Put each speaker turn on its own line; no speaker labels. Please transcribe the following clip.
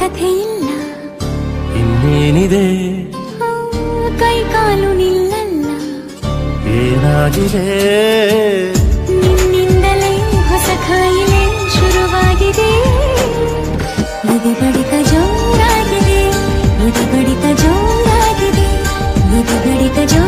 ಕಥೆಯಿಲ್ಲ.
ಇನ್ನೇನಿದೆ?
ಕೈ ಕಾಲು ನಿಲ್ಲಲ್ಲ
ಏನಾಗಿದೆ?
ನಿನ್ನಿಂದಲೇ ಹೊಸ ಕಾಯಿಲೆ ಶುರುವಾಗಿದೆ. ಮುದಿ ಬಡಿತ ಜೋರಾಗಿದೆ ಮುದಿ ಬಡಿತ ಜೋರಾಗಿದೆ ಮುದಿ ಬಡಿತ ಜೋ